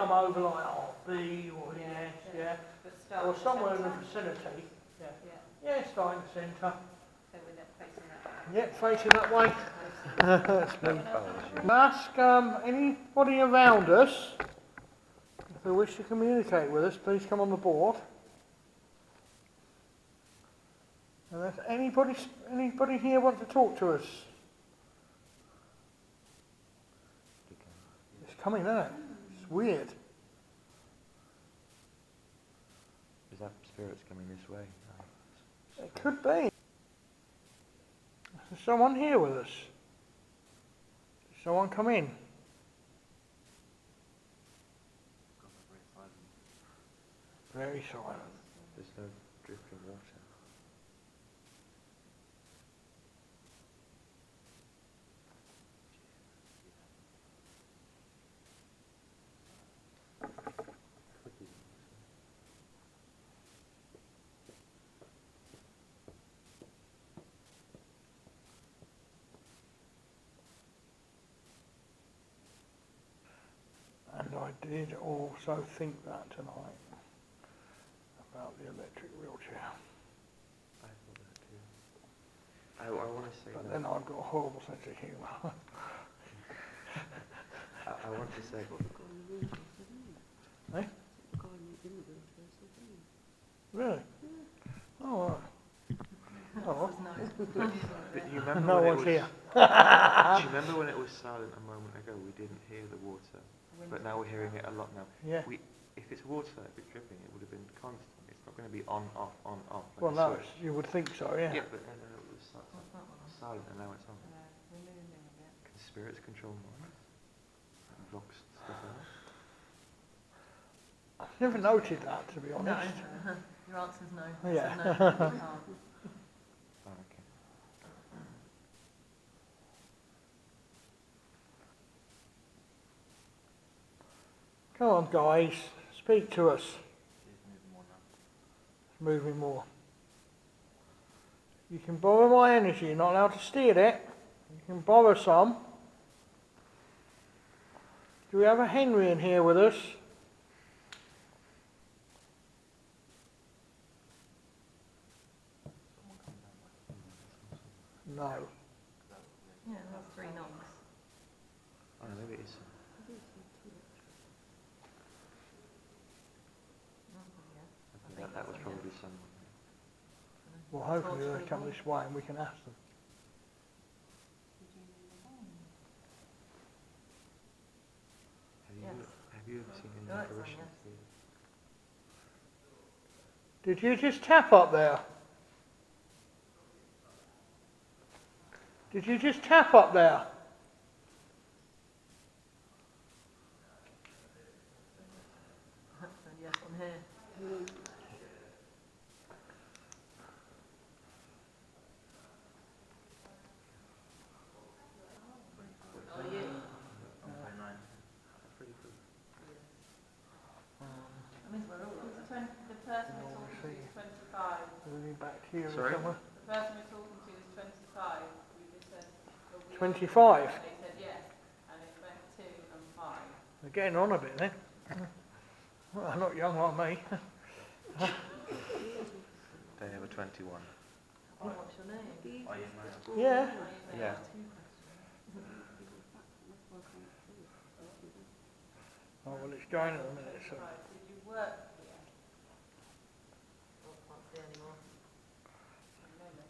come over like oh, B or yes, yeah. Or somewhere in the vicinity. Yeah. Yeah, yeah starting centre. Yeah, facing that way. That's me. Ask um, anybody around us if they wish to communicate with us, please come on the board. And if anybody, anybody here want to talk to us? It's coming out. It's weird. Is that spirits coming this way? No. It could be. Is someone here with us? Someone come in? Very silent. There's no dripping water. And I did also think that tonight about the electric wheelchair. I thought that too. I, I want to say But no. then I've got a horrible sense of humour. I, I want to say eh? Really? Oh, right. Oh, But you remember no one's was, here. Do you remember when it was silent a moment ago? We didn't hear the water, but now we're hearing it a lot now. Yeah. We, if it's water, if it's dripping, it would have been constant. It's not going to be on, off, on, off. Like Well, a no, you would think so, yeah. Yeah, but then it was si- silent and now it's on. Can spirits control minds? And block stuff out? I've never noted that, to be honest. Your answer's no. Yeah. No, you can't. Oh, okay. Come on, guys, speak to us. It's moving more. You can borrow my energy, you're not allowed to steal it. You can borrow some. Do we have a Henry in here with us? No. Yeah, that's three knocks. Oh, no, maybe it is. I think that, that was probably someone. Well, hopefully they'll come this way and we can ask them. Have you, Yes. have you ever seen any No, apparitions? yes. Did you just tap up there? Did you just tap up there? And yes, on here. Are you? Pretty good. I mean, we're all. The twen- the person we're talking to is twenty-five. Maybe back here or Sorry? somewhere. The person we're talking to is twenty-five. We just said. well, we- 25? They said yes, and it went two and five. They're getting on a bit then. Well, not young like me. They have a 21. What's your name? Yeah. Yeah. Oh, well, it's going at the minute, so. Right, did you work here? Oh, can't see anymore. No, no, no.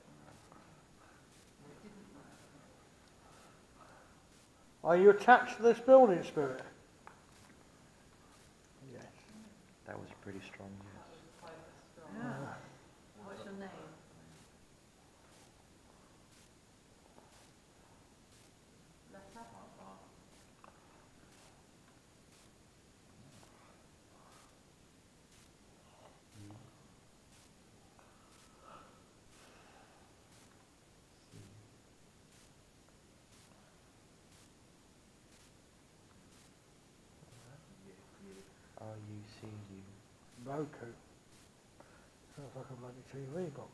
You didn't work. Are you attached to this building, Spirit? Yes. That was pretty strong, yes. Yeah. What's your name? Roku. Sounds like a bloody TV box.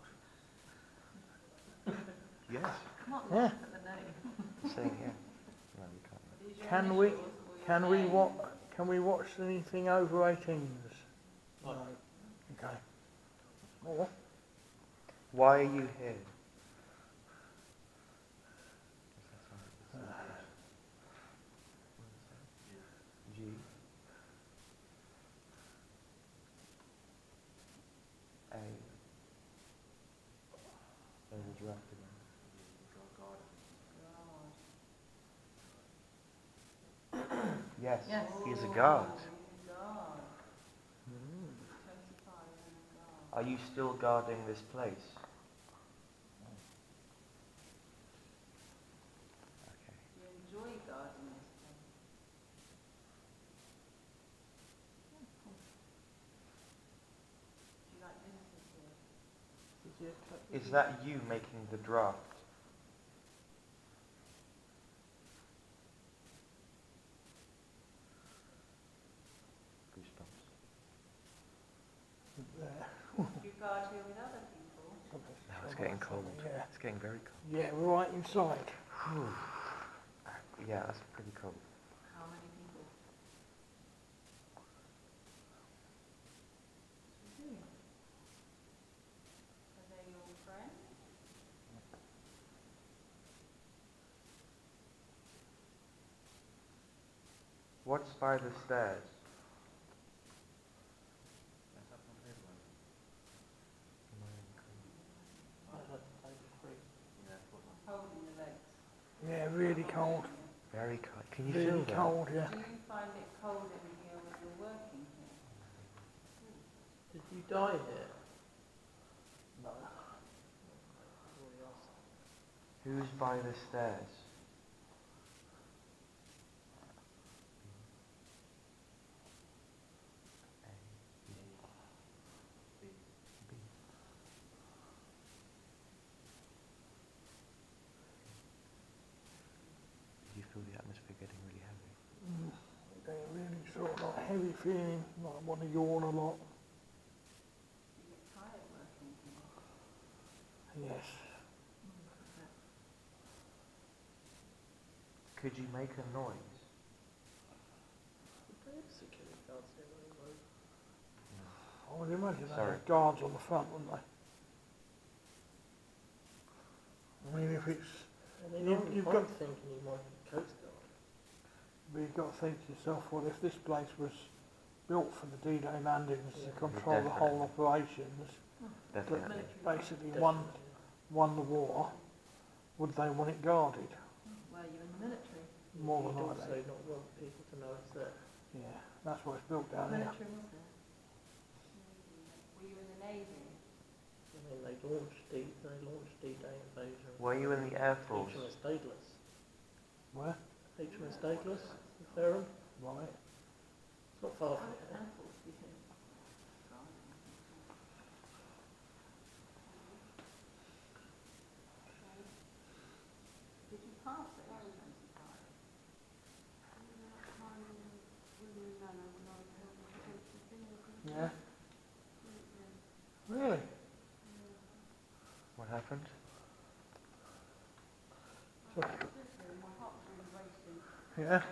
Yes. Come on, Yeah. look at the name. Saying yeah. No, we can't. Are these your Can we- initials or your Can we name? wa- Can we watch anything over 18s? No. Okay. Or Why are you here? G. A. There's a giraffe again. Yes, Yes. he's a guard. Oh. Mm. 25 and a guard. Are you still guarding this place? Okay. Do you enjoy guarding this place? Do you like visitors here? Is that you making the draft? Goosebumps. There. Do you guard here with other people? Now it's getting cold. Yeah. It's getting very cold. Yeah, right inside. Yeah, that's pretty cold. How many people? Are they your friends? What's by the stairs? Yeah, really cold. Very cold. Can you feel that? cold, yeah. Do you find it cold in here when you're working here? Did you die here? No. Who's by the stairs? A, B, B. You feel the atmosphere getting really heavy. Mm. They really sort of like heavy feeling, like want to yawn a lot. Do you get tired working here? Yes. Could you make a noise? Security guards here anyway. I would imagine they Sorry. have guards on the front, wouldn't they? I mean, if it's, And then You- I'm, you've I'm got- thinking he might be Coast Guard. But you've got to think to yourself, well, if this place was built for the D-Day landings to Yeah. control the whole operations, Definitely. basically won, won the war, would they want it guarded? Were you in the military? More than You'd likely. also not want people to know it's there. Yeah, that's why it's built down there. military was there? Were you in the Navy? I mean, they launched D, they launched D-Day invasion. Were you in the Air Force? HMS Daedalus. Where? HMS Daedalus, Fareham. Right. It's not far from here. Air Force, you think? Did you pass it at 25? Yeah. Really? What happened? Yeah.